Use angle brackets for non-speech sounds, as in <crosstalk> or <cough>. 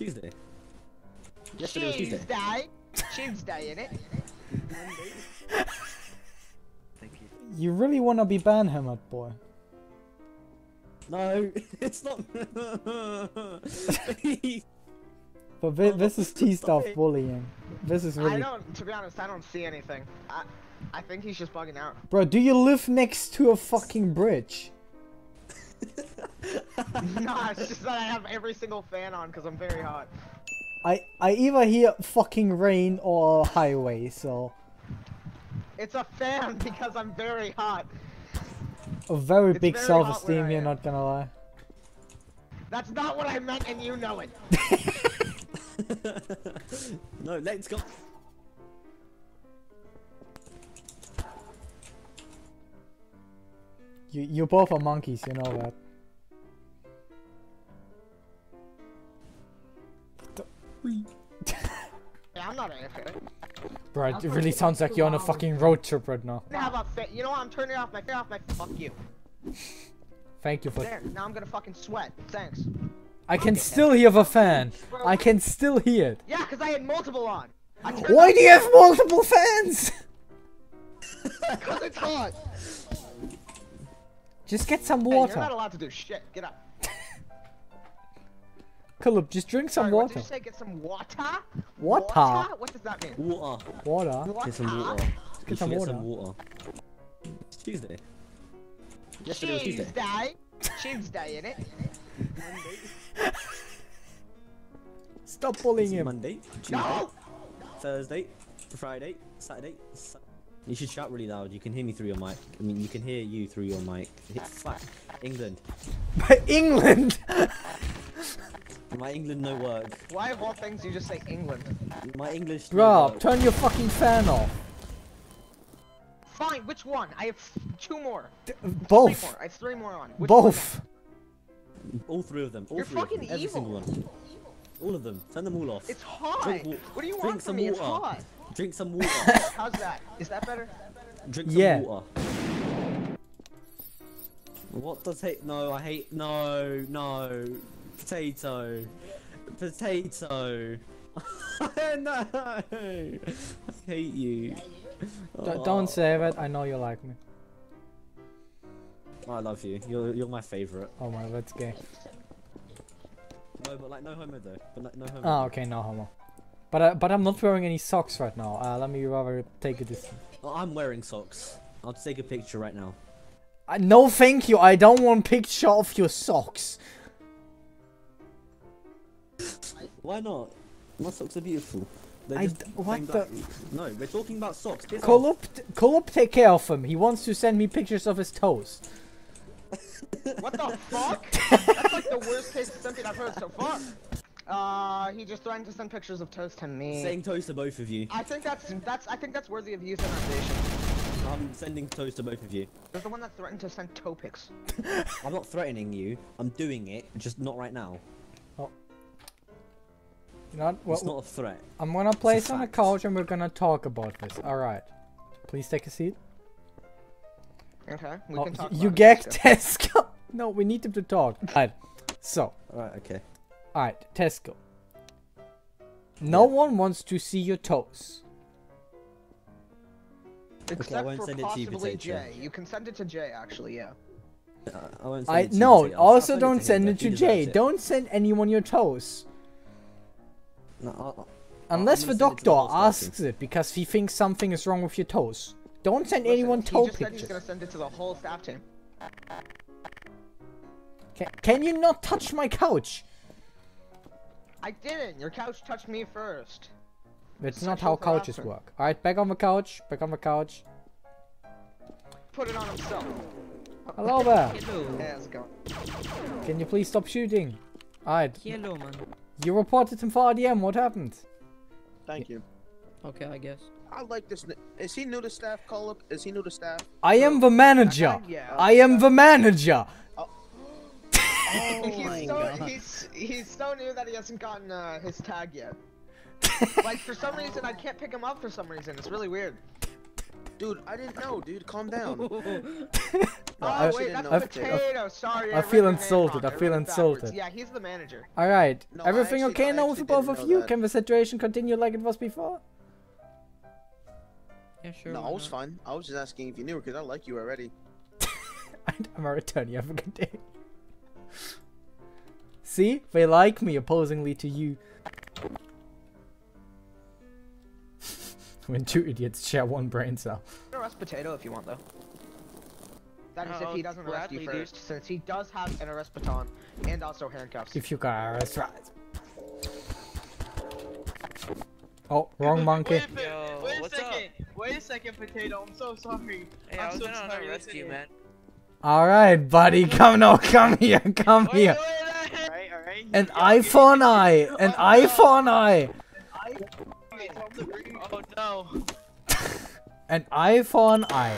Tuesday. Yesterday was Tuesday. Tuesday. Tuesday, innit? Thank you. You really wanna be banhammered, boy? No, <laughs> it's not. <laughs> But thi- Oh, this is T stuff bullying. This is really. I don't, to be honest, I don't see anything. I, I think he's just bugging out. Bro, do you live next to a fucking bridge? <laughs> no, it's just that I have every single fan on because I'm very hot. I I either hear fucking rain or highway, so It's a fan <laughs> because I'm very hot. a very It's big very hot where self-esteem you're not gonna lie. That's not what I meant, and you know it. <laughs> no, let's go. You you both are monkeys, you know that. Yeah, I'm not an idiot. Bro, it really sounds like you're on a fucking road trip right now. How about fa- You know what? I'm turning off my fan off my. Fuck you. Thank you for. There. Now I'm gonna fucking sweat. Thanks. I can still hear the fan. I can still hear it. Yeah, because I had multiple on. Why do you have multiple fans? <laughs> <laughs> Because it's hot. Just get some Hey, you're not allowed to do shit. Get up. Caleb, just drink some Sorry, What did water. you say? Get some water? Water? What does that mean? Water. Water? Get some water. You some water. Get some water. It's Tuesday. Yesterday was Tuesday. Tuesday. Tuesday, innit? <laughs> Stop bullying him. Monday, Tuesday, No! Thursday, Friday, Saturday. Su- you should shout really loud. You can hear me through your mic. I mean, you can hear you through your mic. Hit fuck. England. <laughs> England! <laughs> <laughs> My England no work. Why of all things you just say England? My English. no Bro, work. turn your fucking fan off. Fine, which one? I have two more. D- Three both. more. I have three more on. Which one? Both. All three of them. All You're three fucking of them. Every evil. single one. All of them. Turn them all off. It's hot. Drink what do you drink want some from me? It's water. hot. Drink some water. <laughs> How's that? Is that better? Drink some Yeah. water. What does hate? No, I hate. No, no. Potato. Potato. <laughs> no. I hate you. Oh. don't say it. I know you like me. I love you. You're you're my favorite. Oh my, that's gay. No, but like no homo though. But like, no homo. Oh, okay, no homo. But uh, but I'm not wearing any socks right now. Uh, let me rather take a distance. Oh, I'm wearing socks. I'll take a picture right now. Uh, no, thank you. I don't want picture of your socks. Why not? My socks are beautiful. They're I just d- what plain the- No, we're talking about socks. Piss off. Kolop, Kolop, take care of him. He wants to send me pictures of his toes. <laughs> What the fuck? <laughs> That's like the worst case of something I've heard so far. Uh, he just threatened to send pictures of toast to me. Saying toast to both of you. I think that's that's I think that's worthy of euthanization. I'm sending toast to both of you. There's the one that threatened to send toe pics. <laughs> I'm not threatening you. I'm doing it, just not right now. You know what? It's Well, not a threat. I'm gonna place a on the couch and we're gonna talk about this. All right. Please take a seat. Okay, we Oh, can talk. you about get. <laughs> Tesco. no, we need him to talk. Alright. So, Alright, okay. alright, Tesco. No one wants to see your toes. Except won't for send it to you, possibly Jay. You can send it to Jay, actually, yeah. Uh, I won't send I it to you, no. Jay. I'll- I'll Also, send don't to send it to Jay. it. Don't send anyone your toes. No, I'll- I'll- Unless the send the doctor whole staff asks it because he thinks something is wrong with your toes. Don't send Listen, anyone he toe just said he's gonna send it to the whole staff team. Can, can you not touch my couch? I didn't. Your couch touched me first. That's not how couches harassment. work. Alright, back on the couch. Back on the couch. Put it on himself. Hello there. Hello. Yeah, how's? Can you please stop shooting? Alright, Hello, man. You reported him for RDM. What happened? Thank you. Okay, I guess. I like this. Is he new to staff, call up? Is he new to staff? I am the manager. Yeah. I am the manager. Oh <laughs> he's my so god. he's he's so new that he hasn't gotten uh, his tag yet. <laughs> like for some reason I can't pick him up for some reason. It's really weird. Dude, I didn't know, dude. Calm down. <laughs> Oh, I- wait, that's I- potato. Sorry, I read feel insulted. I feel read it backwards. insulted. Yeah, he's the manager. All right. No, Everything actually- okay now with both of you? that. Can the situation continue like it was before? Yeah, sure. no, why I was fine. I was just asking if you knew because I like you already. <laughs> I'm a return. You have a good day. See, they like me opposingly to you. When two idiots share one brain cell. You can arrest potato if you want, though. That is No, if oh, he doesn't arrest you gladly, dude. first, since he does have an arrest baton and also handcuffs. If you got arrest right. Oh, wrong monkey. Wait, a- Yo, wait a second. up? Wait a second, potato. I'm so sorry. Hey, I'm I was so in on sorry, a rescue, listen. man. All right, buddy, come no, <laughs> come here, come Wait, here. wait, wait. Alright, alright. An Yeah, eye give me- for an eye, an Oh, eye Oh no. an eye for an eye.